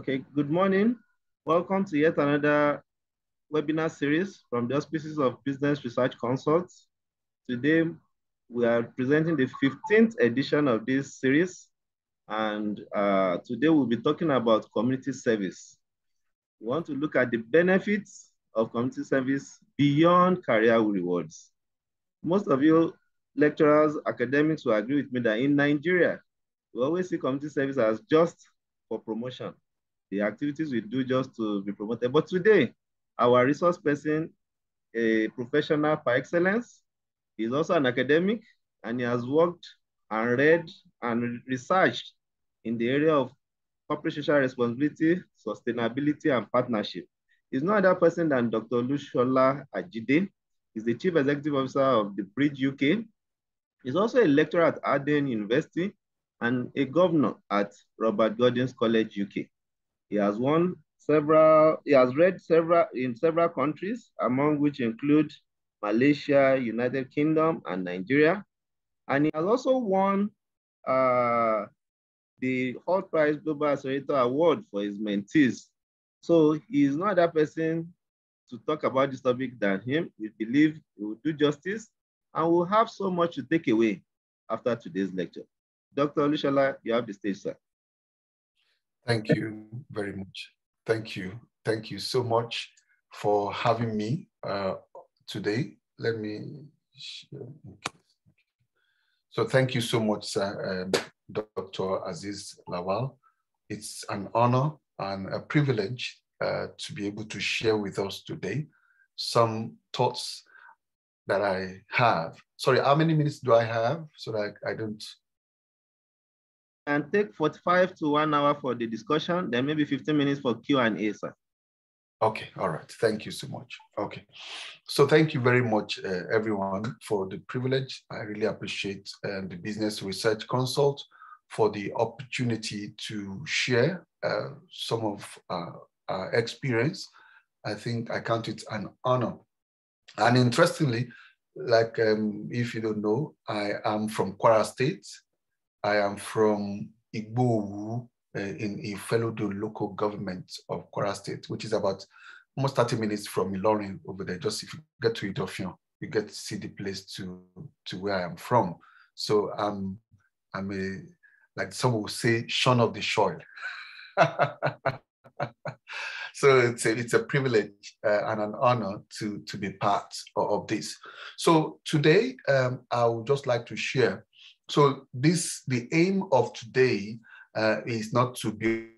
Okay, good morning. Welcome to yet another webinar series from the auspices of Business Research Consults. Today, we are presenting the 15th edition of this series. And uh, today we'll be talking about community service. We want to look at the benefits of community service beyond career rewards. Most of you lecturers, academics will agree with me that in Nigeria, we always see community service as just for promotion, the activities we do just to be promoted. But today, our resource person, a professional par excellence, is also an academic and he has worked and read and researched in the area of corporate social responsibility, sustainability, and partnership. He's no other person than Dr. Olushola Ajide. He's the Chief Executive Officer of the Bridge UK. He's also a lecturer at Aden University and a governor at Robert Gordon's College UK. He has won several, he has read several in several countries, among which include Malaysia, United Kingdom, and Nigeria. And he has also won uh, the Hult Prize Global Accelerator Award for his mentees. So he is not that person to talk about this topic than him. We believe he will do justice and we'll have so much to take away after today's lecture. Dr. Olushola, you have the stage, sir. Thank you very much. Thank you. Thank you so much for having me uh, today. Let me So thank you so much, sir, um, Dr. Aziz Lawal. It's an honor and a privilege uh, to be able to share with us today some thoughts that I have. Sorry, how many minutes do I have so that I don't and take 45 to one hour for the discussion, then maybe 15 minutes for Q&A, sir. Okay, all right. Thank you so much. Okay. So thank you very much, uh, everyone, for the privilege. I really appreciate uh, the Business Research Consult for the opportunity to share uh, some of our experience. I think I count it an honor. And interestingly, like um, if you don't know, I am from Kwara State, I am from Igbowu uh, in Ifelodun local government of Kwara State, which is about almost 30 minutes from Ilorin over there. Just if you get to Idofian, you get to see the place to, to where I am from. So I'm, I'm a, like some will say, shun of the soil. so it's a, it's a privilege uh, and an honor to, to be part of, of this. So today, um, I would just like to share so this, the aim of today uh, is not to be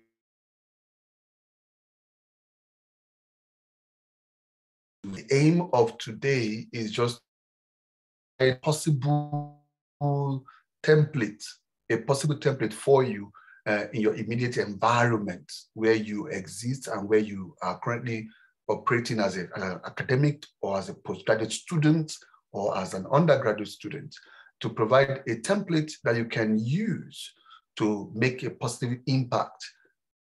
the aim of today is just a possible template, a possible template for you uh, in your immediate environment where you exist and where you are currently operating as an academic or as a postgraduate student or as an undergraduate student to provide a template that you can use to make a positive impact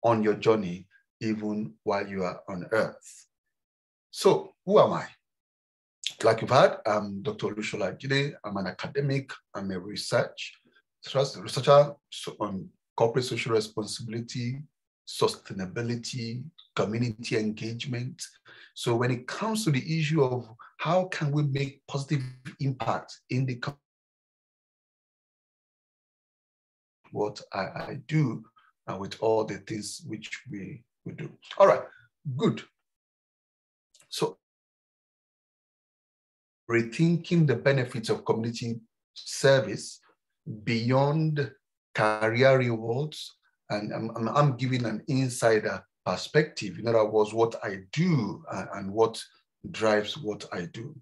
on your journey, even while you are on earth. So who am I? Like you've heard, I'm Dr. Olushola Ajide. I'm an academic. I'm a research researcher on corporate social responsibility, sustainability, community engagement. So when it comes to the issue of how can we make positive impact in the what I, I do and with all the things which we, we do. All right, good. So rethinking the benefits of community service beyond career rewards, and I'm, I'm, giving an insider perspective. In other words, what I do and, and what drives what I do.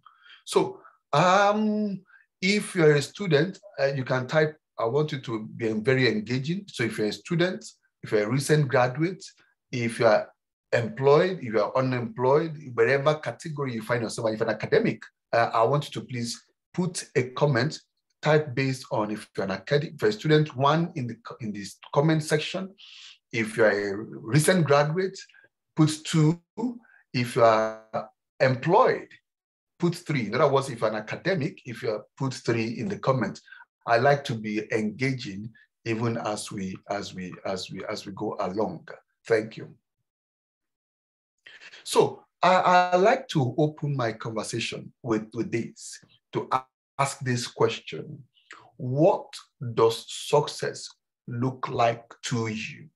So um, if you're a student, uh, you can type I want you to be very engaging. So if you're a student, if you're a recent graduate, if you're employed, if you're unemployed, wherever category you find yourself, if you're an academic, uh, I want you to please put a comment type based on if you're an academic, if you're a student, one in the in this comment section. If you're a recent graduate, put two. If you are employed, put three. In other words, if you're an academic, if you put three in the comment. I like to be engaging even as we as we as we as we go along. Thank you. So I, I like to open my conversation with, with this to ask this question. What does success look like to you?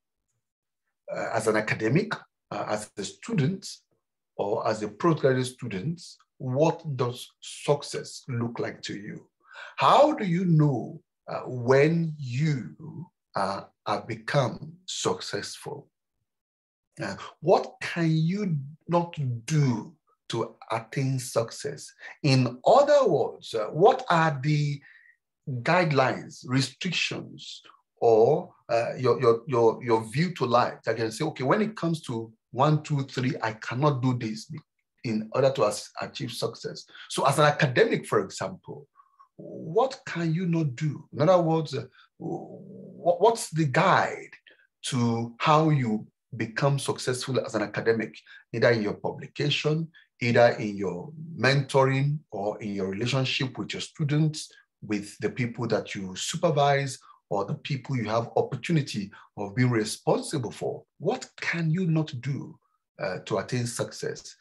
Uh, as an academic, uh, as a student, or as a postgraduate student, what does success look like to you? How do you know uh, when you uh, have become successful? Uh, what can you not do to attain success? In other words, uh, what are the guidelines, restrictions, or uh, your, your, your, your view to life that can say, okay, when it comes to one, two, three, I cannot do this in order to achieve success. So, as an academic, for example, what can you not do? In other words, uh, what's the guide to how you become successful as an academic, either in your publication, either in your mentoring, or in your relationship with your students, with the people that you supervise, or the people you have opportunity of being responsible for? What can you not do uh, to attain success?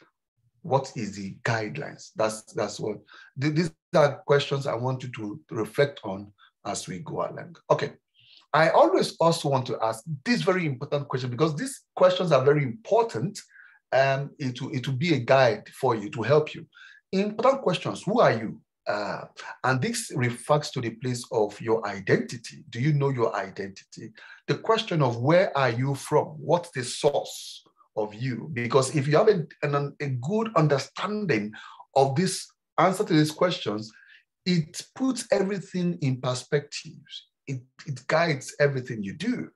What is the guidelines? That's that's what these are questions I want you to reflect on as we go along. Okay. I always also want to ask this very important question because these questions are very important. and it will, it will be a guide for you to help you. Important questions Who are you? Uh, and this refers to the place of your identity. Do you know your identity? The question of where are you from? What's the source of you? Because if you have a, an, a good understanding of this answer to these questions, it puts everything in perspective. It, it guides everything you do.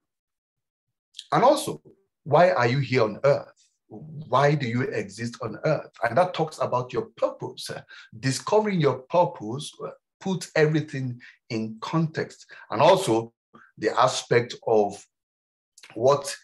And also, why are you here on earth? why do you exist on earth? And that talks about your purpose. Discovering your purpose puts everything in context. And also the aspect of what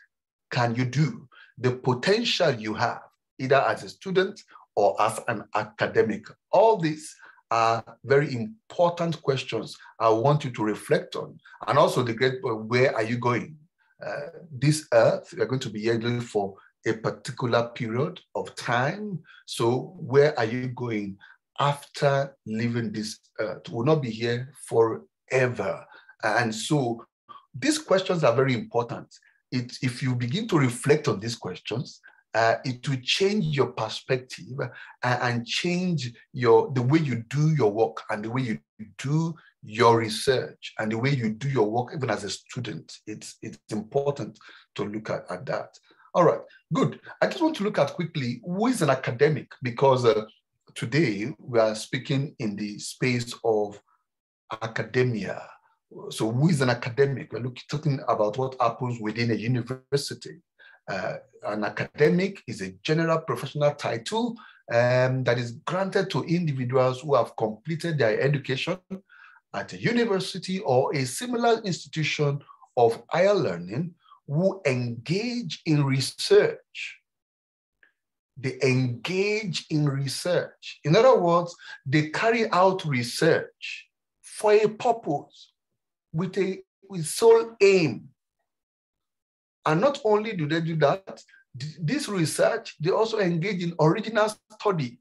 can you do, the potential you have, either as a student or as an academic. All these are very important questions I want you to reflect on. And also the great, where are you going? Uh, this earth, you're going to be here for a particular period of time. So where are you going after leaving this earth? We'll not be here forever. And so these questions are very important. It, if you begin to reflect on these questions, uh, it will change your perspective and, and change your the way you do your work and the way you do your research and the way you do your work even as a student it's it's important to look at, at that all right, good. I just want to look at quickly who is an academic because uh, today we are speaking in the space of academia. So, who is an academic? We're looking, talking about what happens within a university. Uh, an academic is a general professional title um, that is granted to individuals who have completed their education at a university or a similar institution of higher learning who engage in research. They engage in research. In other words, they carry out research for a purpose with a with sole aim. And not only do they do that, this research, they also engage in original study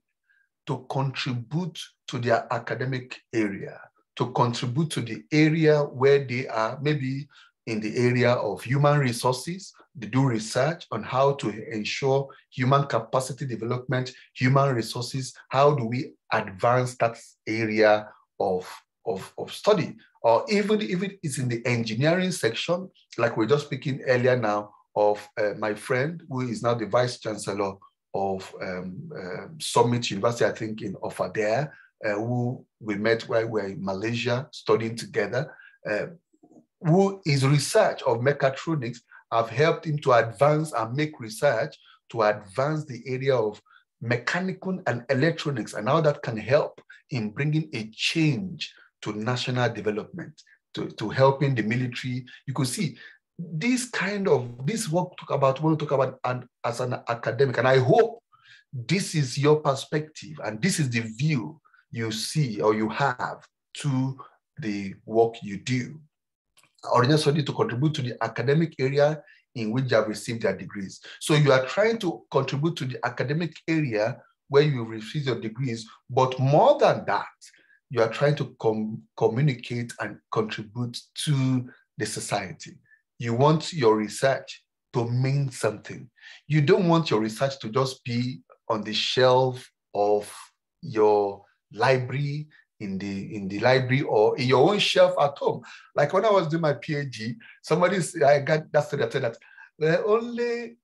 to contribute to their academic area, to contribute to the area where they are maybe in the area of human resources. They do research on how to ensure human capacity development, human resources. How do we advance that area of, of, of study? Or even if it is in the engineering section, like we are just speaking earlier now of uh, my friend who is now the vice chancellor of um, uh, Summit University, I think in Ofadea, uh, who we met while we were in Malaysia studying together. Uh, who his research of mechatronics have helped him to advance and make research to advance the area of mechanical and electronics and how that can help in bringing a change to national development, to, to helping the military. You could see this kind of, this work talk about, we talk about an, as an academic. And I hope this is your perspective and this is the view you see or you have to the work you do original study to contribute to the academic area in which they have received their degrees. So you are trying to contribute to the academic area where you receive your degrees, but more than that, you are trying to com- communicate and contribute to the society. You want your research to mean something. You don't want your research to just be on the shelf of your library in the in the library or in your own shelf at home. Like when I was doing my PhD, somebody I got that story that said that are only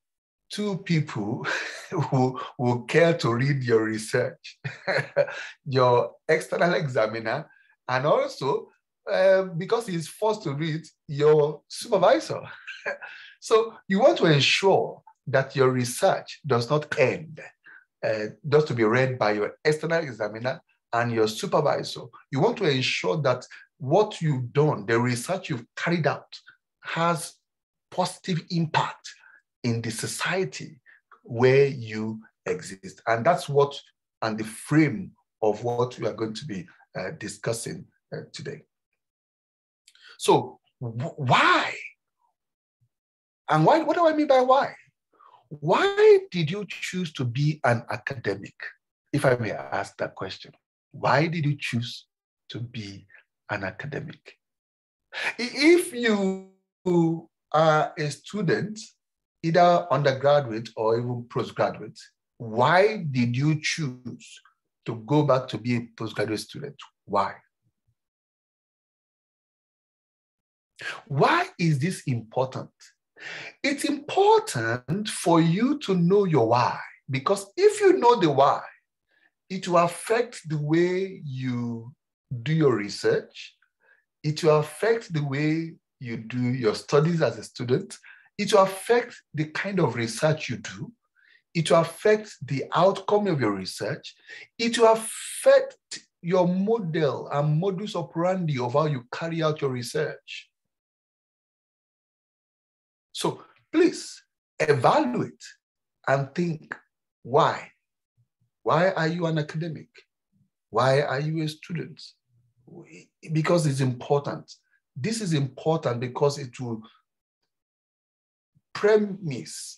two people who will care to read your research, your external examiner, and also uh, because he's forced to read your supervisor. so you want to ensure that your research does not end uh, just to be read by your external examiner and your supervisor. You want to ensure that what you've done, the research you've carried out, has positive impact in the society where you exist. And that's what, and the frame of what we are going to be uh, discussing uh, today. So, why? And why? What do I mean by why? Why did you choose to be an academic? If I may ask that question, why did you choose to be an academic? If you are a student, either undergraduate or even postgraduate, why did you choose to go back to be a postgraduate student? Why? Why is this important? It's important for you to know your why, because if you know the why, it will affect the way you do your research, it will affect the way you do your studies as a student, it will affect the kind of research you do, it will affect the outcome of your research, it will affect your model and modus operandi of how you carry out your research. So please evaluate and think why? Why are you an academic? Why are you a student? Because it's important. This is important because it will premise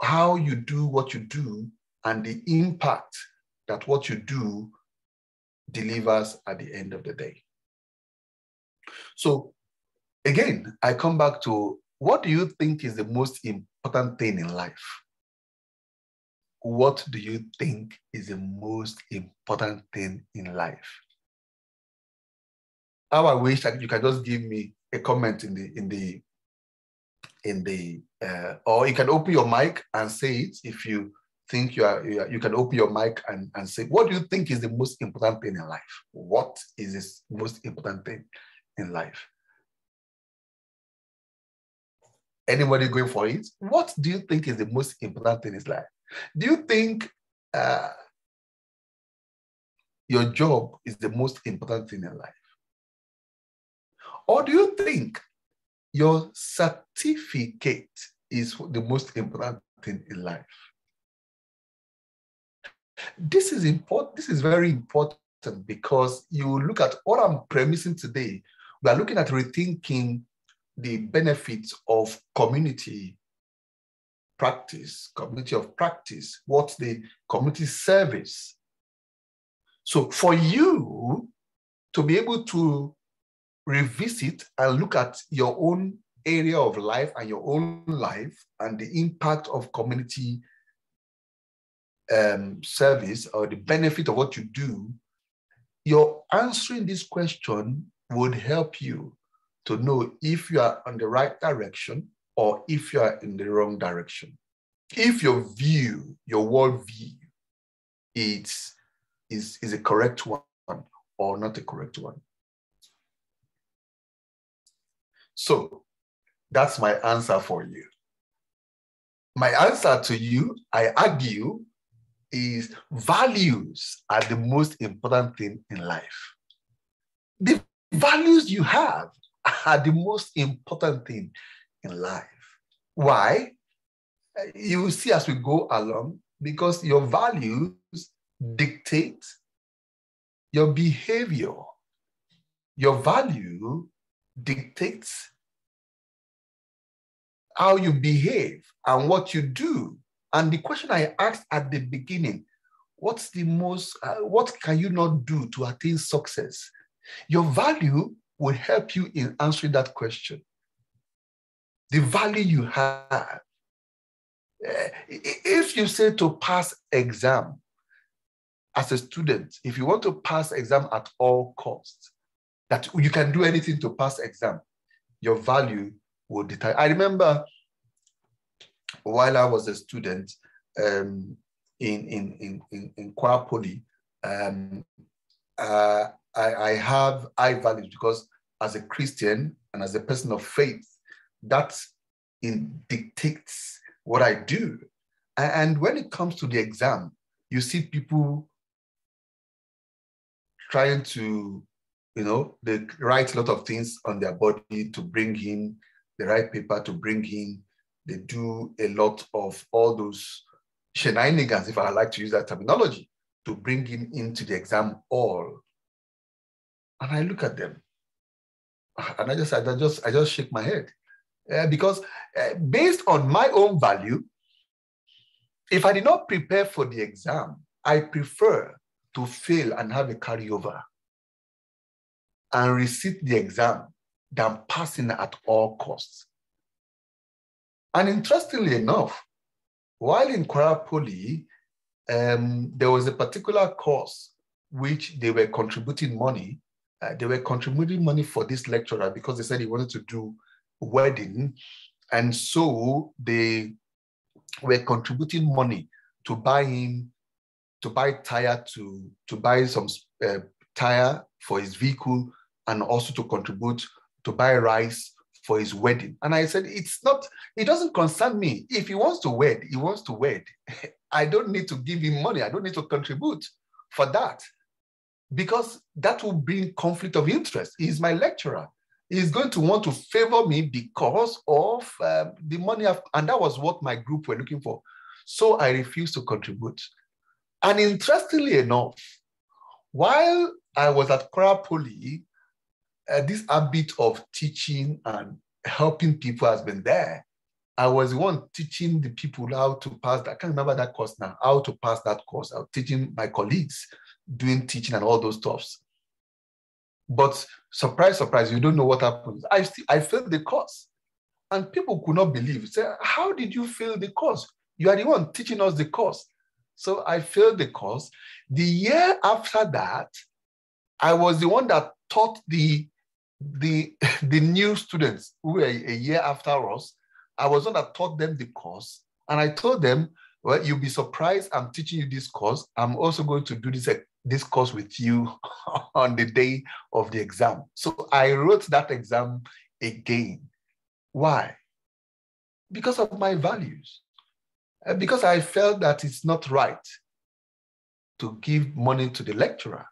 how you do what you do and the impact that what you do delivers at the end of the day. So, again, I come back to what do you think is the most important thing in life? What do you think is the most important thing in life? How I wish that you can just give me a comment in the in the in the uh, or you can open your mic and say it if you think you are, you can open your mic and, and say what do you think is the most important thing in life what is the most important thing in life Anybody going for it? What do you think is the most important thing in life? Do you think uh, your job is the most important thing in life? Or do you think your certificate is the most important thing in life? This is important. This is very important because you look at what I'm premising today. We are looking at rethinking the benefits of community practice, community of practice, what's the community service. So for you to be able to revisit and look at your own area of life and your own life and the impact of community um, service or the benefit of what you do, your answering this question would help you to know if you are on the right direction or if you are in the wrong direction. If your view, your worldview, is, is, is a correct one or not a correct one. So that's my answer for you. My answer to you, I argue, is values are the most important thing in life. The values you have are the most important thing in life. Why? You will see as we go along, because your values dictate your behavior. Your value dictates how you behave and what you do. And the question I asked at the beginning, what's the most, uh, what can you not do to attain success? Your value will help you in answering that question. The value you have. Uh, if you say to pass exam as a student, if you want to pass exam at all costs, that you can do anything to pass exam, your value will determine. I remember while I was a student um, in, in, in, in, in Kwara Poly, um, uh, I, I have high values because as a Christian and as a person of faith, that in dictates what I do. And when it comes to the exam, you see people trying to, you know, they write a lot of things on their body to bring in the right paper to bring in. They do a lot of all those shenanigans, if I like to use that terminology, to bring him into the exam all. And I look at them, and I just, I just, I just shake my head uh, because uh, based on my own value, if I did not prepare for the exam, I prefer to fail and have a carryover and receive the exam than passing at all costs. And interestingly enough, while in Kwara Poly, um, there was a particular course which they were contributing money. Uh, they were contributing money for this lecturer because they said he wanted to do wedding. And so they were contributing money to buy him, to buy tire, to, to buy some uh, tire for his vehicle, and also to contribute to buy rice for his wedding. And I said, it's not, it doesn't concern me. If he wants to wed, he wants to wed. I don't need to give him money. I don't need to contribute for that because that will bring conflict of interest. He's my lecturer. He's going to want to favor me because of uh, the money. I've, and that was what my group were looking for. So I refused to contribute. And interestingly enough, while I was at Kwara Poly, uh, this habit of teaching and helping people has been there. I was the one teaching the people how to pass that. I can't remember that course now, how to pass that course. I was teaching my colleagues, doing teaching and all those stuffs. But surprise, surprise, you don't know what happens. I still I failed the course. And people could not believe. Say, how did you fail the course? You are the one teaching us the course. So I failed the course. The year after that, I was the one that taught the the the new students who were a year after us, I was one that taught them the course, and I told them, "Well, you'll be surprised. I'm teaching you this course. I'm also going to do this eh, this course with you on the day of the exam." So I wrote that exam again. Why? Because of my values. Because I felt that it's not right to give money to the lecturer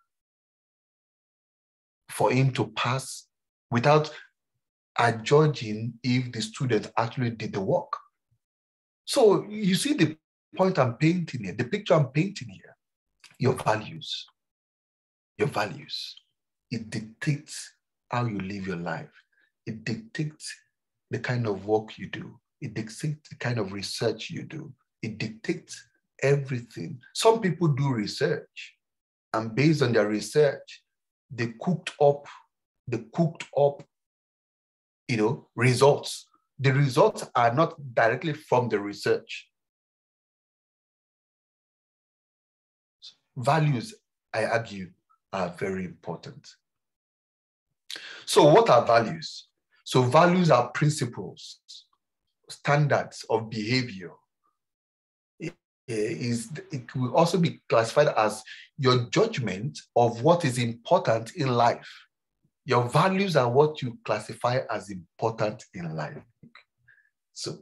for him to pass without judging if the student actually did the work. So you see the point I'm painting here, the picture I'm painting here, your values, your values. It dictates how you live your life. It dictates the kind of work you do. It dictates the kind of research you do. It dictates everything. Some people do research, and based on their research, they cooked up the cooked up, you know, results. The results are not directly from the research. Values, I argue, are very important. So, what are values? So, values are principles, standards of behavior. It, is, it will also be classified as your judgment of what is important in life. Your values are what you classify as important in life. So,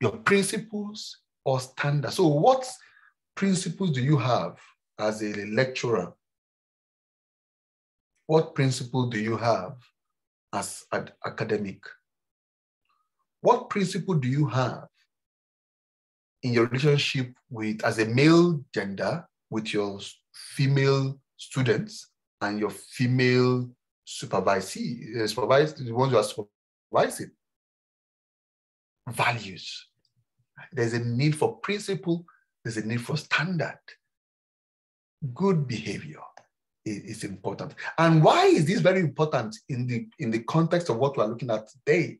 your principles or standards. So, what principles do you have as a lecturer? What principle do you have as an academic? What principle do you have in your relationship with, as a male gender, with your female students and your female supervisee, uh, supervise the ones you are supervising. Values. There's a need for principle, there's a need for standard. Good behavior is, is important. And why is this very important in the in the context of what we're looking at today?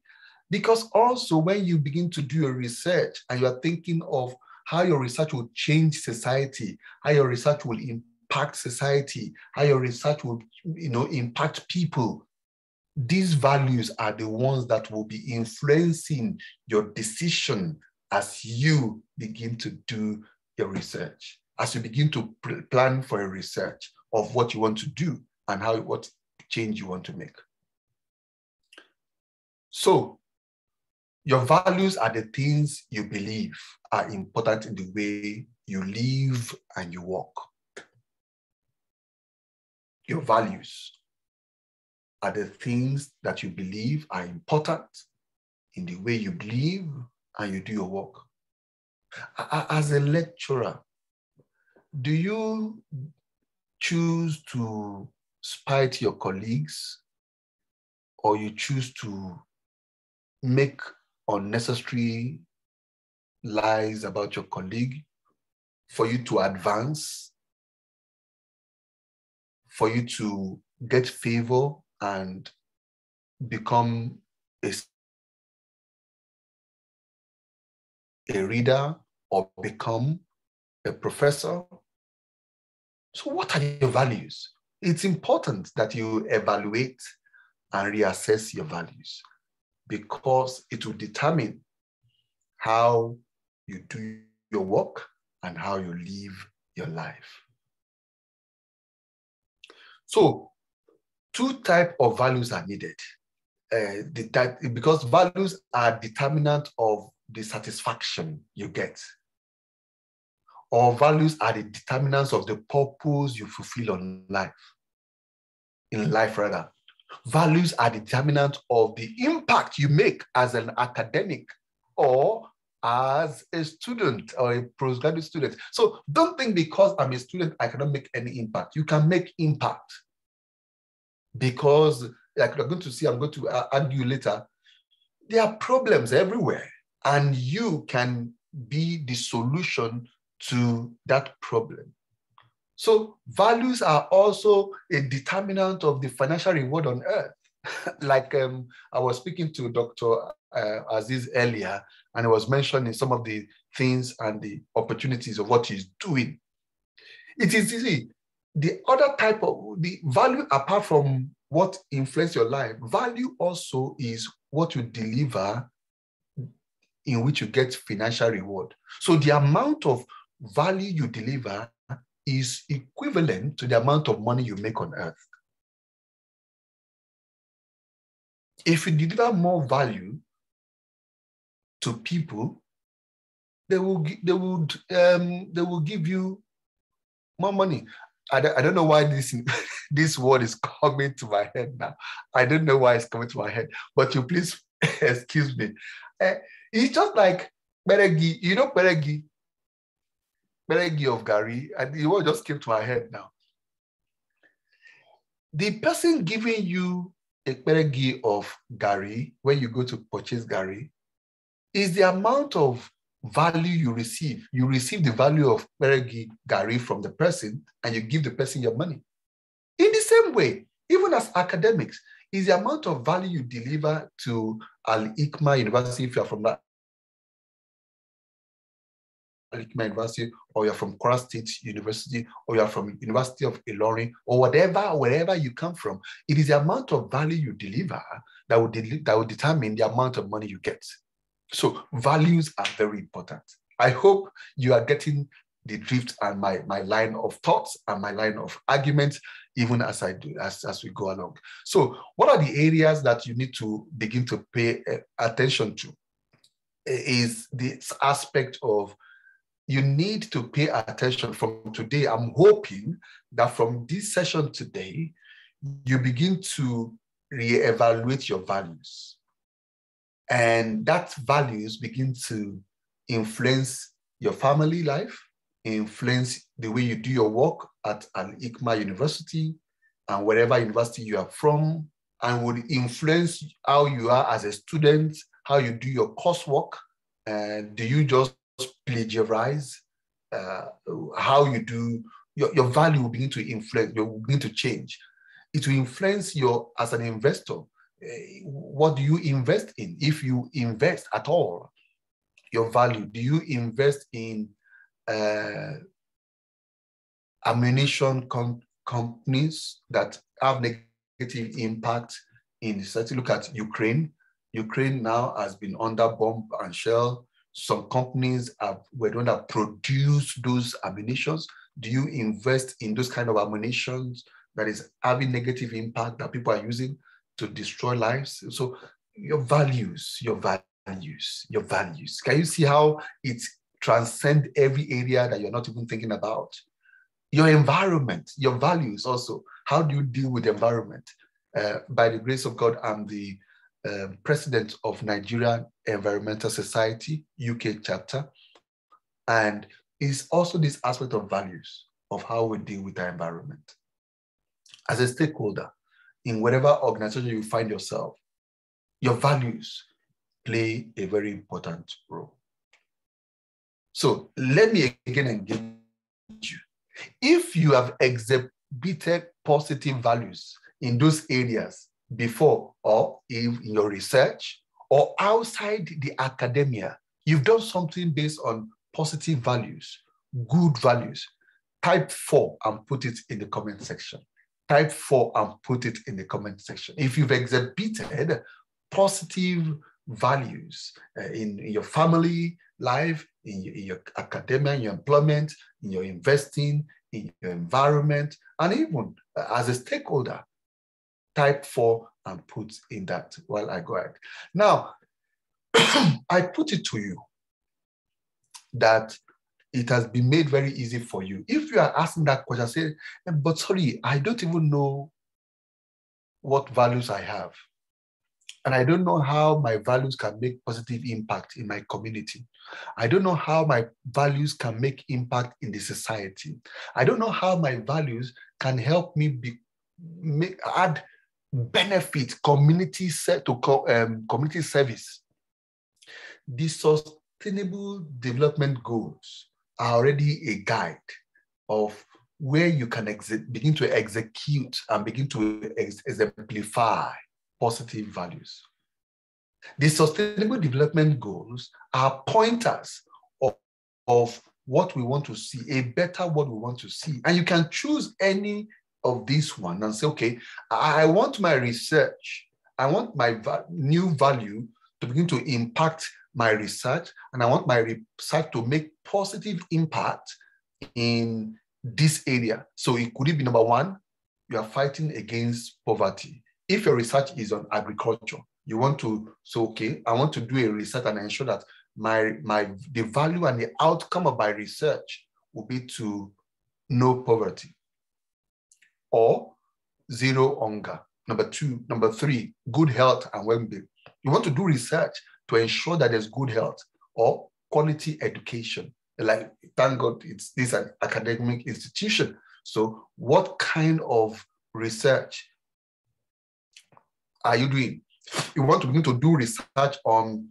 Because also when you begin to do your research and you are thinking of how your research will change society, how your research will impact society, how your research will you know impact people. These values are the ones that will be influencing your decision as you begin to do your research, as you begin to plan for a research of what you want to do and how what change you want to make. So your values are the things you believe are important in the way you live and you walk. Your values are the things that you believe are important in the way you believe and you do your work. As a lecturer, do you choose to spite your colleagues or you choose to make unnecessary lies about your colleague for you to advance, for you to get favor and become a, a reader or become a professor. So, what are your values? It's important that you evaluate and reassess your values because it will determine how you do your work and how you live your life. So, two type of values are needed. Uh, the because values are determinant of the satisfaction you get. Or values are the determinants of the purpose you fulfill on life. In life, rather. Values are determinant of the impact you make as an academic or as a student or a postgraduate student. So don't think because I'm a student, I cannot make any impact. You can make impact because, like we're going to see, I'm going to uh, argue later, there are problems everywhere, and you can be the solution to that problem. So values are also a determinant of the financial reward on earth. like um, I was speaking to Dr. Uh, Aziz earlier, and he was mentioning some of the things and the opportunities of what he's doing. It is easy. The other type of the value apart from what influence your life, value also is what you deliver in which you get financial reward. So the amount of value you deliver is equivalent to the amount of money you make on earth. If you deliver more value to people, they will they would um, they will give you more money. I don't, I don't know why this this word is coming to my head now. I don't know why it's coming to my head, but you please excuse me. Uh, it's just like peregi. You know peregi peregi of garri, and the word just came to my head now. The person giving you a peregi of garri when you go to purchase garri is the amount of value you receive. You receive the value of peregi garri from the person, and you give the person your money. In the same way, even as academics, is the amount of value you deliver to Al Hikmah University if you're from that Al Hikmah University, or you're from Kwara State University, or you're from University of Ilorin, or whatever, wherever you come from, it is the amount of value you deliver that will, that will determine the amount of money you get. So values are very important. I hope you are getting the drift and my, my line of thoughts and my line of arguments, even as I do as, as we go along. So, what are the areas that you need to begin to pay uh, attention to? Is this aspect of you need to pay attention from today. I'm hoping that from this session today, you begin to reevaluate your values. And that values begin to influence your family life, influence the way you do your work at Al Hikmah University, and wherever university you are from, and would influence how you are as a student, how you do your coursework, and do you just plagiarize? Uh, how you do your, your value will begin to influence, will begin to change. It will influence your as an investor. Uh, what do you invest in? If you invest at all, your value. Do you invest in uh, ammunition com- companies that have negative impact in society? Look at Ukraine. Ukraine now has been under bomb and shell. Some companies have, were the one produce those ammunitions. Do you invest in those kind of ammunitions that is having negative impact that people are using to destroy lives? So your values, your values, your values. Can you see how it transcend every area that you're not even thinking about? Your environment, your values also. How do you deal with the environment? Uh, by the grace of God, I'm the uh, president of Nigerian Environmental Society, UK chapter. And it's also this aspect of values of how we deal with our environment. As a stakeholder, in whatever organization you find yourself, your values play a very important role. So let me again engage you. If you have exhibited positive values in those areas before or in your research or outside the academia, you've done something based on positive values, good values, type four and put it in the comment section. Type four and put it in the comment section. If you've exhibited positive values uh, in, in, your family life, in your, in your academia, in your employment, in your investing, in your environment, and even uh, as a stakeholder, type four and put in that while I go ahead. Now, I put it to you that it has been made very easy for you. If you are asking that question, say, eh, but sorry, I don't even know what values I have. And I don't know how my values can make positive impact in my community. I don't know how my values can make impact in the society. I don't know how my values can help me be, make, add benefit community set to um, community service. The sustainable development goals are already a guide of where you can begin to execute and begin to ex exemplify positive values. The sustainable development goals are pointers of, of what we want to see, a better what we want to see. And you can choose any of this one and say, okay, I want my research, I want my va new value to begin to impact my research, and I want my research to make positive impact in this area. So it could be number one, you are fighting against poverty. If your research is on agriculture, you want to say, okay, I want to do a research and ensure that my my the value and the outcome of my research will be to no poverty or zero hunger. Number two, number three, good health and well-being. You want to do research to ensure that there's good health or quality education. Like, thank God, it's this an academic institution. So, what kind of research are you doing? You want to begin to do research on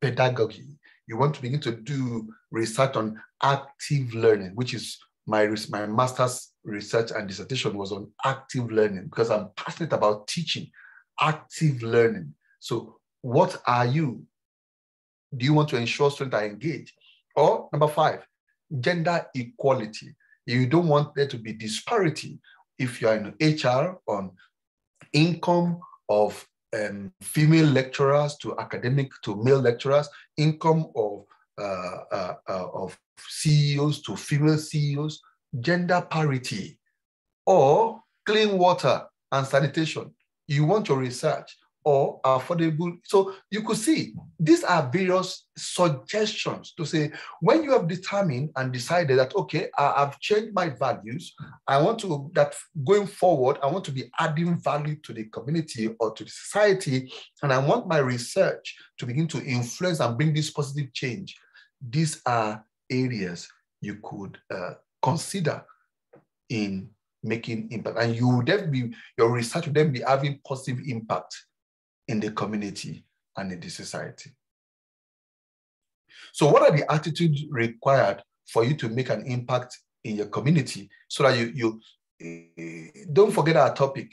pedagogy. You want to begin to do research on active learning, which is my, my master's research and dissertation was on active learning because I'm passionate about teaching active learning. So, what are you? Do you want to ensure students are engaged? Or number five, gender equality. You don't want there to be disparity if you're in HR on income of um, female lecturers to academic to male lecturers, income of uh, uh, uh, of CEOs to female CEOs, gender parity, or clean water and sanitation. You want your research or affordable. So you could see these are various suggestions to say when you have determined and decided that, okay, I, have changed my values. I want to, that going forward, I want to be adding value to the community or to the society. And I want my research to begin to influence and bring this positive change. These are areas you could uh, consider in making impact. And you would then be, your research would then be having positive impact in the community and in the society. So what are the attitudes required for you to make an impact in your community so that you, you uh, don't forget our topic.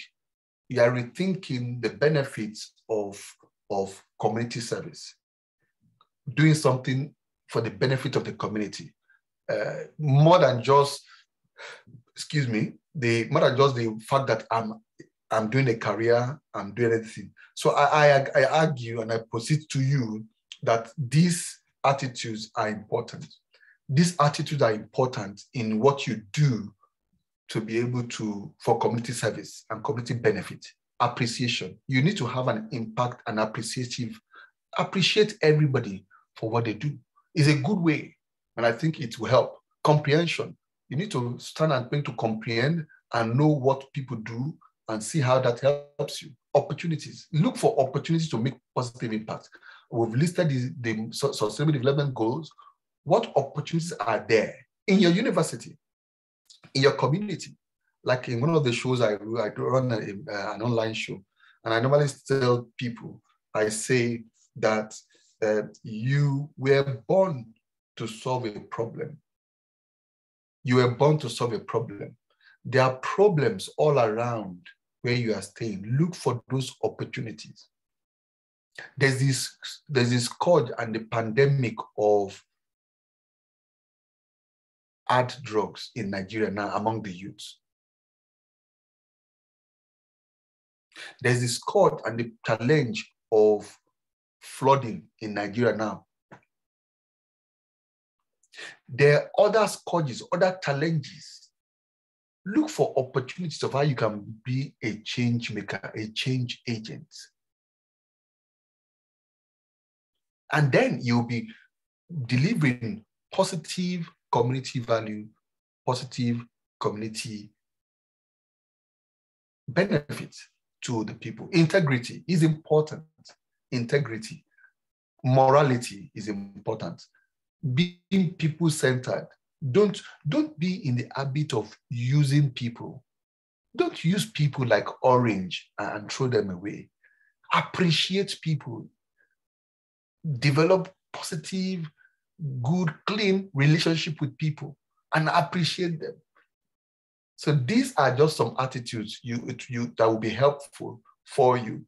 You are rethinking the benefits of, of community service, doing something for the benefit of the community, uh, more than just, excuse me, the more than just the fact that I'm I'm doing a career, I'm doing anything. So I, I, I argue and I proceed to you that these attitudes are important. These attitudes are important in what you do to be able to, for community service and community benefit, appreciation. You need to have an impact and appreciative, appreciate everybody for what they do. Is a good way, and I think it will help. Comprehension. You need to stand and think to comprehend and know what people do and see how that helps you. Opportunities. Look for opportunities to make positive impact. We've listed the, the sustainable development goals. What opportunities are there in your university, in your community? Like in one of the shows I, I run a, uh, an online show, and I normally tell people, I say that uh, you were born to solve a problem. You were born to solve a problem. There are problems all around where you are staying. Look for those opportunities. There's this, there's this scourge and the pandemic of hard drugs in Nigeria now among the youths. There's this scourge and the challenge of flooding in Nigeria now. There are other scourges, other challenges. Look for opportunities of how you can be a change maker, a change agent. And then you'll be delivering positive community value, positive community benefits to the people. Integrity is important. Integrity, morality is important. Being people centered. Don't, don't be in the habit of using people. Don't use people like orange and throw them away. Appreciate people develop positive, good, clean relationship with people and appreciate them. So these are just some attitudes you, you that will be helpful for you.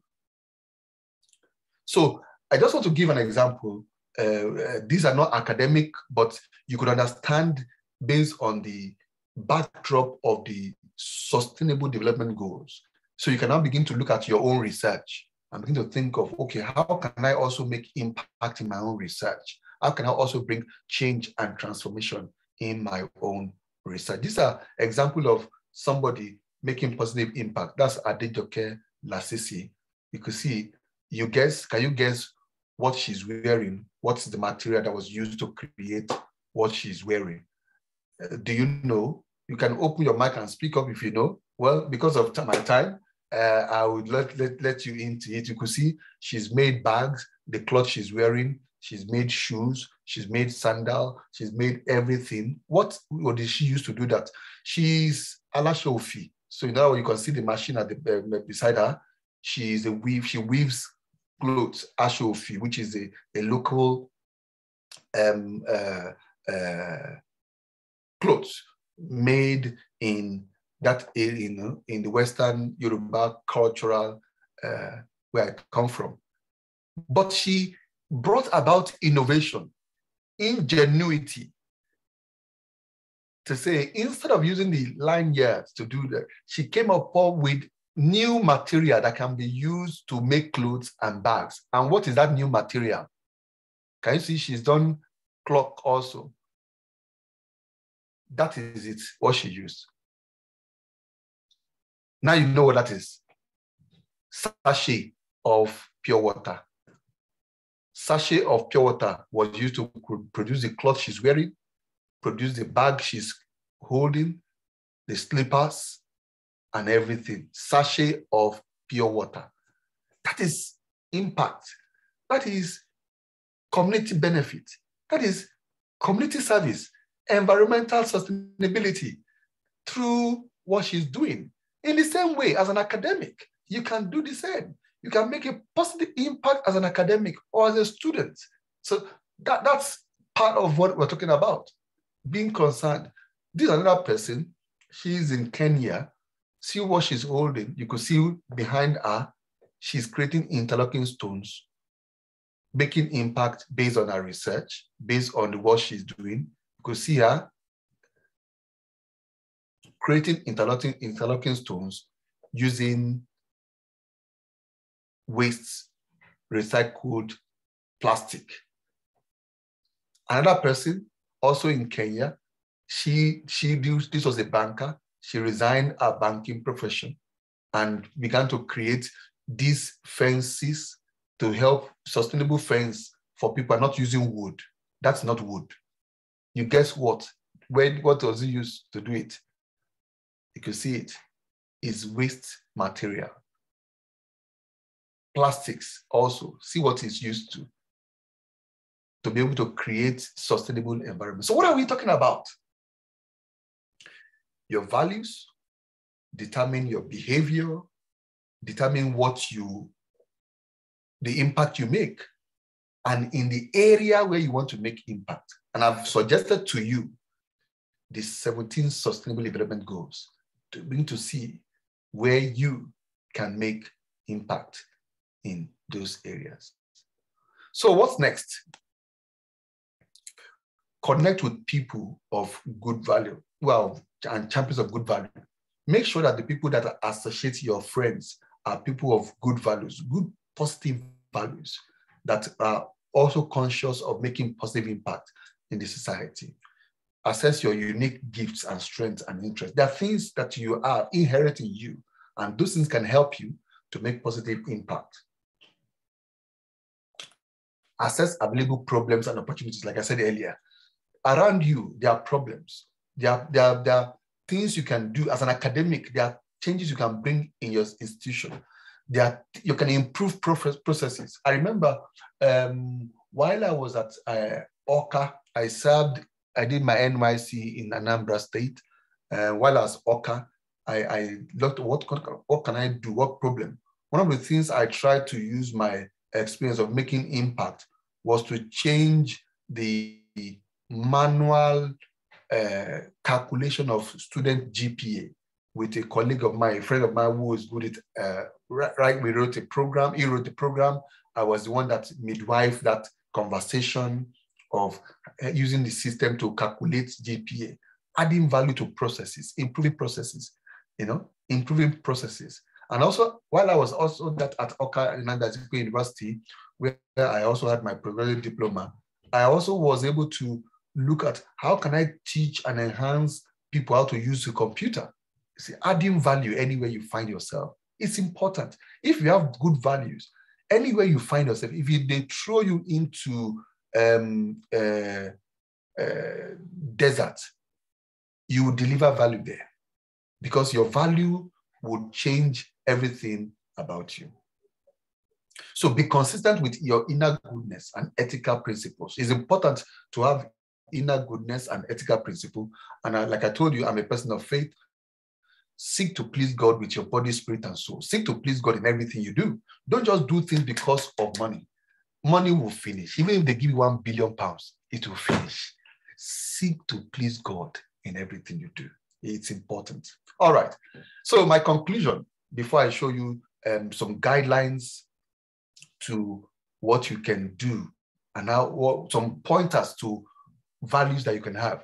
So I just want to give an example. Uh, uh, these are not academic, but you could understand based on the backdrop of the sustainable development goals. So you can now begin to look at your own research I'm beginning to think of, okay, how can I also make impact in my own research? How can I also bring change and transformation in my own research? These are example of somebody making positive impact. That's Adejoke Lasisi. You could see, you guess, can you guess what she's wearing? What's the material that was used to create what she's wearing? Uh, do you know? You can open your mic and speak up if you know. Well, because of my time, uh, I would let, let, let you into it. You could see she's made bags, the cloth she's wearing, she's made shoes, she's made sandal, she's made everything. What, what did she use to do that? She's Alashofi. So now you can see the machine at the uh, beside her. She's a weave, she weaves clothes, Ashofi, which is a, a local um, uh, uh, clothes made in that know, in the Western Yoruba cultural uh, where I come from. But she brought about innovation, ingenuity, to say instead of using the lanyards to do that, she came up with new material that can be used to make clothes and bags. And what is that new material? Can you see she's done clock also? That is it, what she used. Now you know what that is. Sachet of pure water. Sachet of pure water was used to produce the cloth she's wearing, produce the bag she's holding, the slippers, and everything. Sachet of pure water. That is impact. That is community benefit. That is community service, environmental sustainability through what she's doing. In the same way, as an academic, you can do the same. You can make a positive impact as an academic or as a student. So that, that's part of what we're talking about. Being concerned. This is another person. She's in Kenya. See what she's holding. You could see behind her, she's creating interlocking stones, making impact based on her research, based on what she's doing. You could see her creating interlocking, interlocking stones using waste recycled plastic. Another person, also in Kenya, she, she this was a banker. She resigned her banking profession and began to create these fences to help sustainable fence for people not using wood. That's not wood. You guess what? When, what was used to do it? You can see it is waste material. Plastics also, see what it's used to, to be able to create sustainable environment. So what are we talking about? Your values determine your behavior, determine what you, the impact you make, and in the area where you want to make impact. And I've suggested to you the 17 sustainable development goals to bring to see where you can make impact in those areas. So what's next? Connect with people of good value, well, and champions of good value. Make sure that the people that associate your friends are people of good values, good positive values that are also conscious of making positive impact in the society assess your unique gifts and strengths and interests. There are things that you are inheriting you, and those things can help you to make positive impact. Assess available problems and opportunities, like I said earlier. Around you, there are problems. There are, there are, there are things you can do as an academic. There are changes you can bring in your institution. There are, you can improve processes. I remember um, while I was at uh, I served I did my NYSC in Anambra State. Uh, while I was Awka, I, I looked at what, what can I do, what problem. One of the things I tried to use my experience of making impact was to change the manual calculation of student GPA with a colleague of mine, a friend of mine who was good at, uh, right, we wrote a program, he wrote the program. I was the one that midwife that conversation of uh, using the system to calculate GPA, adding value to processes, improving processes, you know, improving processes. And also, while I was also that at Nnamdi University, where I also had my progressive diploma, I also was able to look at how can I teach and enhance people how to use the computer. See, adding value anywhere you find yourself. It's important. If you have good values, anywhere you find yourself, if they throw you into um, uh, uh, desert, you will deliver value there because your value would change everything about you. So be consistent with your inner goodness and ethical principles. It's important to have inner goodness and ethical principle. And I, like I told you, I'm a person of faith. Seek to please God with your body, spirit, and soul. Seek to please God in everything you do. Don't just do things because of money money will finish. Even if they give you one billion pounds, it will finish. Seek to please God in everything you do. It's important. All right. So my conclusion before I show you um, some guidelines to what you can do and now some pointers to values that you can have.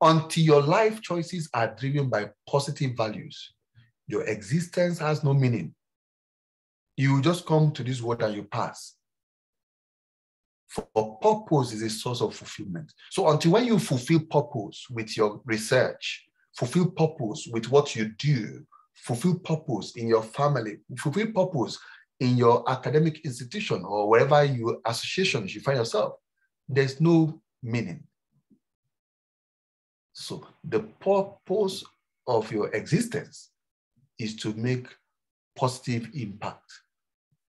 Until your life choices are driven by positive values, your existence has no meaning. You just come to this world and you pass. For purpose is a source of fulfillment. So until when you fulfill purpose with your research, fulfill purpose with what you do, fulfill purpose in your family, fulfill purpose in your academic institution or wherever you associations you find yourself, there's no meaning. So the purpose of your existence is to make positive impact.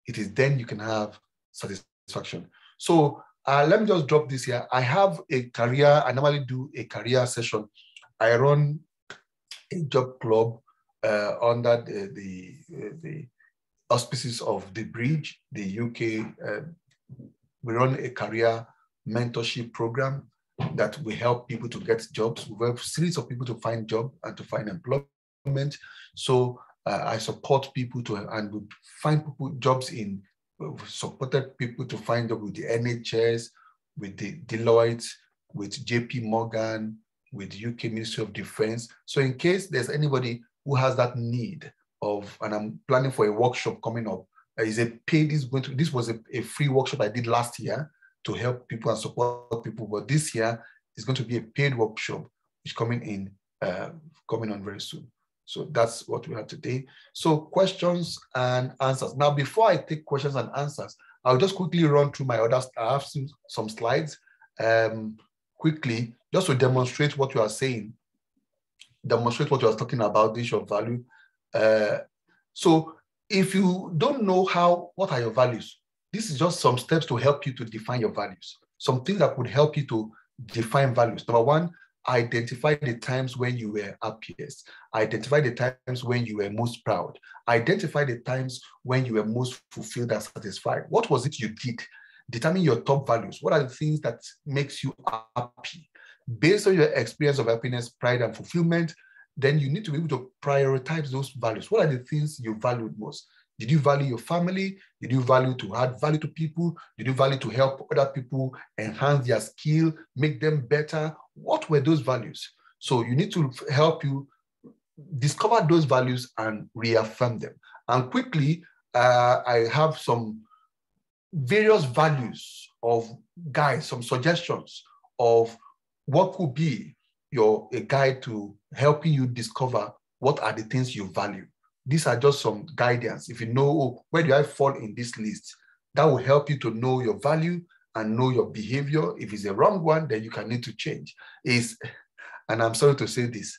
It is then you can have satisfaction. So uh, let me just drop this here. I have a career, I normally do a career session. I run a job club uh, under the, the, the, auspices of the bridge, the UK. Uh, we run a career mentorship program that we help people to get jobs. We help series of people to find job and to find employment. So uh, I support people to and we find people jobs in. Supported people to find job with the NHS, with the Deloitte, with JP Morgan, with UK Ministry of Defense. So in case there's anybody who has that need of, and I'm planning for a workshop coming up, is a paid, this going to, this was a, a free workshop I did last year to help people and support people. But this year is going to be a paid workshop, which coming in, uh, coming on very soon. So that's what we have today. So questions and answers. Now, before I take questions and answers, I'll just quickly run through my other, I have some, some slides um, quickly, just to demonstrate what you are saying, demonstrate what you are talking about, this of value. Uh, so if you don't know how, what are your values? This is just some steps to help you to define your values. Some things that would help you to define values. Number one, identify the times when you were happiest. Identify the times when you were most proud. Identify the times when you were most fulfilled and satisfied. What was it you did? Determine your top values. What are the things that makes you happy? Based on your experience of happiness, pride, and fulfillment, then you need to be able to prioritize those values. What are the things you valued most? Did you value your family? Did you value to add value to people? Did you value to help other people enhance their skill, make them better? What were those values? So you need to help you discover those values and reaffirm them. And quickly, uh, I have some various values of guides, some suggestions of what could be your a guide to helping you discover what are the things you value. These are just some guidance. If you know oh, where do I fall in this list, that will help you to know your value and know your behavior. If it's a wrong one, then you can need to change. Is and I'm sorry to say this,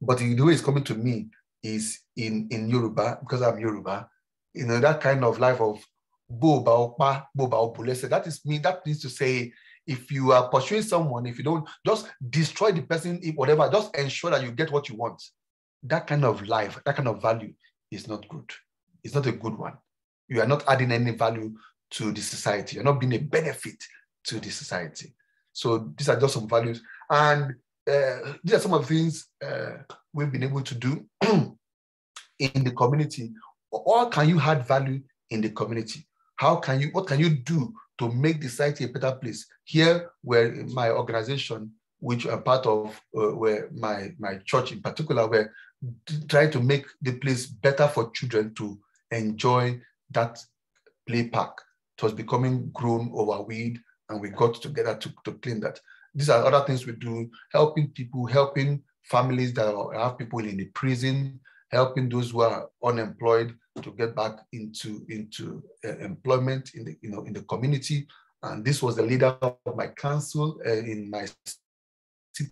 but the way it's coming to me is in in Yoruba because I'm Yoruba. You know that kind of life of boba opa boba opulese. That is me. That means to say if you are pursuing someone, if you don't just destroy the person, if whatever, just ensure that you get what you want that kind of life, that kind of value is not good. It's not a good one. You are not adding any value to the society. You're not being a benefit to the society. So these are just some values. And uh, these are some of the things uh, we've been able to do in the community. Or can you add value in the community? How can you, what can you do to make the society a better place? Here, where my organization, which are part of uh, where my, my church in particular, where try to make the place better for children to enjoy that play park. It was becoming grown overweed, and we got together to, to clean that. These are other things we do, helping people, helping families that have people in the prison, helping those who are unemployed to get back into, into uh, employment in the, you know, in the community. And this was the leader of my council uh, in my city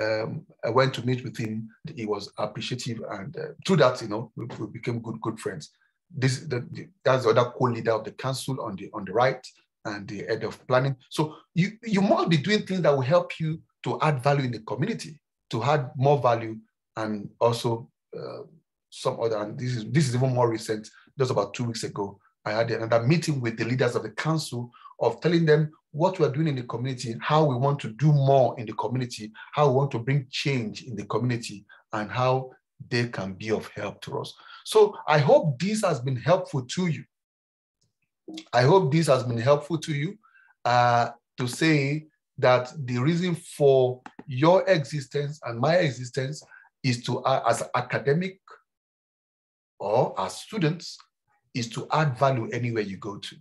um, I went to meet with him. He was appreciative, and uh, through that, you know, we, we, became good good friends. This the, the, that's the other co-leader of the council on the on the right, and the head of planning. So you you must be doing things that will help you to add value in the community, to add more value, and also uh, some other. And this is this is even more recent. Just about two weeks ago, I had another meeting with the leaders of the council of telling them what we are doing in the community, how we want to do more in the community, how we want to bring change in the community, and how they can be of help to us. So I hope this has been helpful to you. I hope this has been helpful to you uh, to say that the reason for your existence and my existence is to, uh, as academic or as students, is to add value anywhere you go to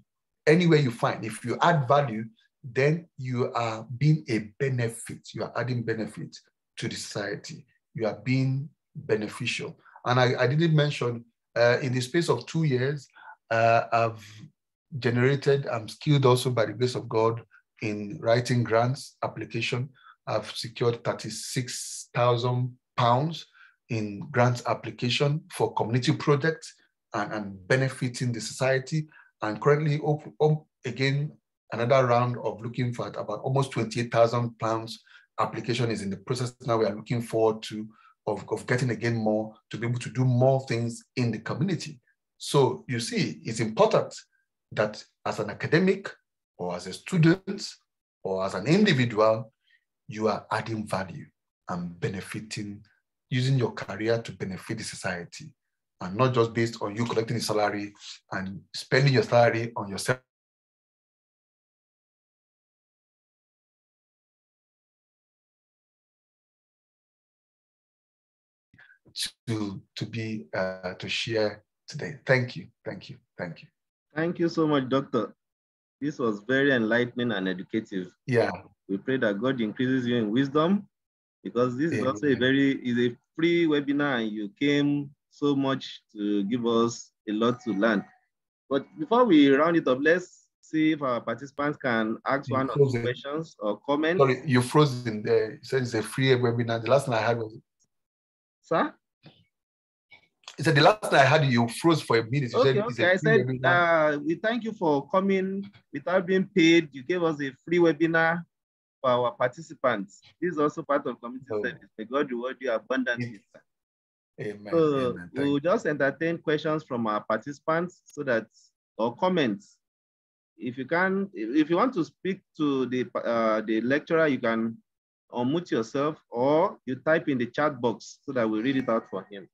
anywhere you find. If you add value, then you are being a benefit. You are adding benefit to the society. You are being beneficial. And I, I didn't mention uh, in the space of two years, uh, I've generated, I'm skilled also by the grace of God in writing grants application. I've secured 36,000 pounds in grants application for community projects and, and benefiting the society and currently again another round of looking for about almost 28,000 pounds application is in the process now. We are looking forward to of, of getting again more to be able to do more things in the community. So you see, it's important that as an academic or as a student or as an individual, you are adding value and benefiting, using your career to benefit the society and not just based on you collecting a salary and spending your salary on yourself to to be uh, to share today. Thank you, thank you, thank you. Thank you so much, Doctor. This was very enlightening and educative. Yeah. We pray that God increases you in wisdom because this is also a very is a free webinar and you came so much to give us a lot to learn. But before we round it up, let's see if our participants can ask you one or two questions or comments. Sorry, you froze in there. You said it's a free webinar. The last thing I had was. Sir? He said the last time I had you, you froze for a minute. You okay, said okay. I said uh, we thank you for coming without being paid. You gave us a free webinar for our participants. This is also part of community oh. service. May God reward you abundantly. Amen. So Amen. we'll just entertain questions from our participants so that or comments. If you can, if you want to speak to the uh, the lecturer, you can unmute yourself or you type in the chat box so that we read it out for him.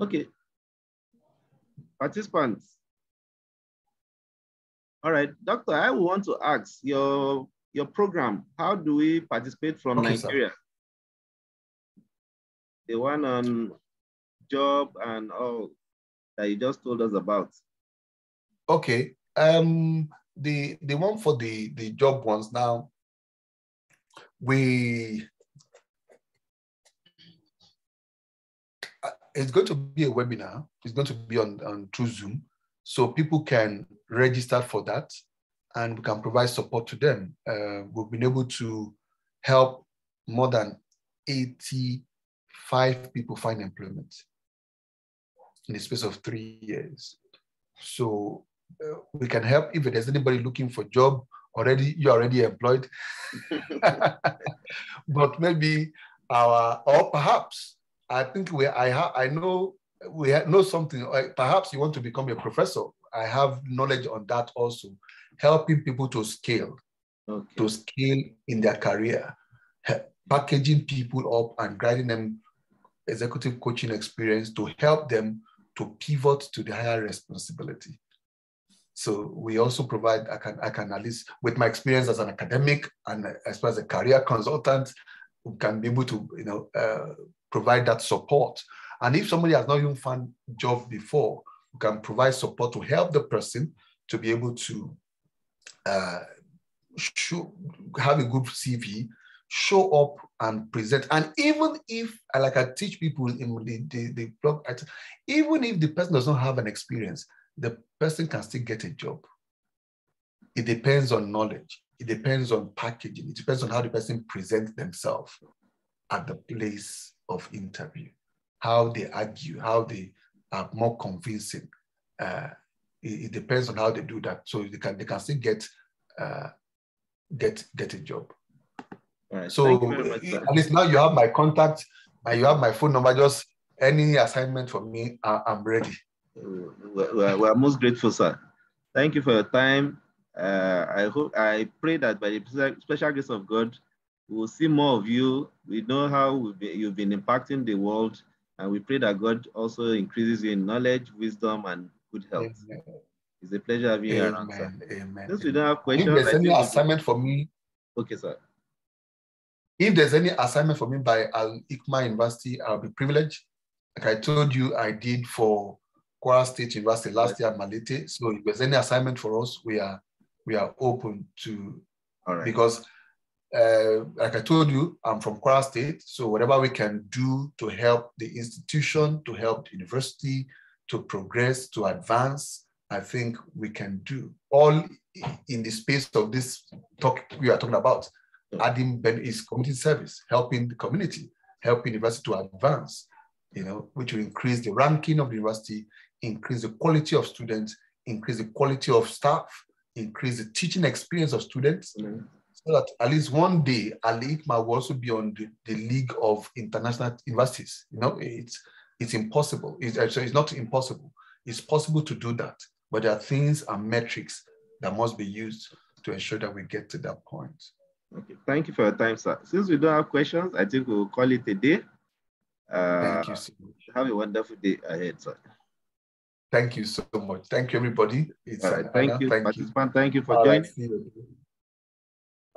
Okay. Participants. All right, doctor, I want to ask your your program. How do we participate from okay, Nigeria? Sir. The one on job and all that you just told us about. Okay. Um the the one for the the job ones now we it's going to be a webinar. It's going to be on, on through Zoom. So people can register for that and we can provide support to them. Uh, we've been able to help more than 85 people find employment in the space of three years. So uh, we can help if there's anybody looking for job already, you're already employed. but maybe our, or perhaps I think we, I have, I know we know something. Perhaps you want to become a professor. I have knowledge on that also, helping people to scale, okay. to scale in their career, packaging people up and guiding them executive coaching experience to help them to pivot to the higher responsibility. So we also provide, I can, I can at least, with my experience as an academic and as well as a career consultant, we can be able to, you know, uh, provide that support. And if somebody has not even found job before, we can provide support to help the person to be able to uh, show, have a good CV, show up and present. And even if, like I teach people in the, the, the blog, even if the person does not have an experience, the person can still get a job. It depends on knowledge. It depends on packaging. It depends on how the person presents themselves at the place of interview, how they argue, how they are more convincing. Uh, it, it, depends on how they do that. So they can they can still get uh, get get a job. so much, at least now you have my contact and you have my phone number. Just any assignment for me, I, am ready. We're, we're, most grateful, sir. Thank you for your time. Uh, I hope I pray that by the special grace of God, we will see more of you. We know how been, you've been impacting the world, and we pray that God also increases you in knowledge, wisdom, and good health. Amen. It's a pleasure having you around, sir. Amen. Since we don't have questions, if there's any assignment for me, okay, sir. If there's any assignment for me by Al Hikmah University, I'll be privileged. Like I told you, I did for Kwara State University last year at Malete. So if there's any assignment for us, we are we are open to All right. because uh, like I told you, I'm from Kwara State. So whatever we can do to help the institution, to help the university, to progress, to advance, I think we can do all in the space of this talk we are talking about. Adding is community service, helping the community, helping the university to advance, you know, which will increase the ranking of the university, increase the quality of students, increase the quality of staff, increase the teaching experience of students, mm-hmm. so that at least one day Al-Hikmah will also be on the, the League of International Universities. You know, it's it's impossible. It's actually it's not impossible. It's possible to do that, but there are things and metrics that must be used to ensure that we get to that point. Okay, thank you for your time, sir. Since we don't have questions, I think we'll call it a day. Uh, thank you so. Have a wonderful day ahead, sir. Thank you so much. Thank you, everybody. It's All right, thank you, thank participant. You. Thank you for All joining.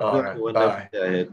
Right, All right, bye.